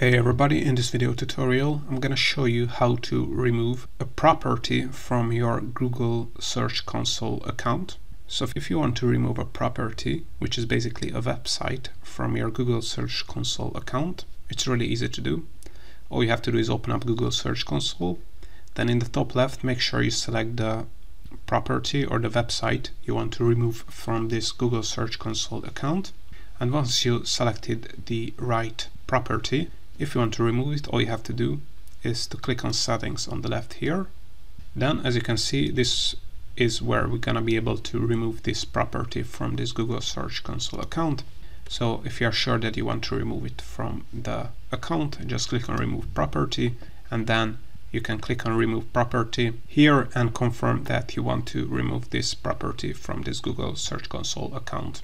Hey everybody, in this video tutorial I'm gonna show you how to remove a property from your Google Search Console account. So if you want to remove a property, which is basically a website from your Google Search Console account, it's really easy to do. All you have to do is open up Google Search Console, then in the top left make sure you select the property or the website you want to remove from this Google Search Console account. And once you selected the right property, if you want to remove it, all you have to do is to click on settings on the left here. Then, as you can see, this is where we're gonna be able to remove this property from this Google Search Console account. So if you are sure that you want to remove it from the account, just click on remove property and then you can click on remove property here and confirm that you want to remove this property from this Google Search Console account.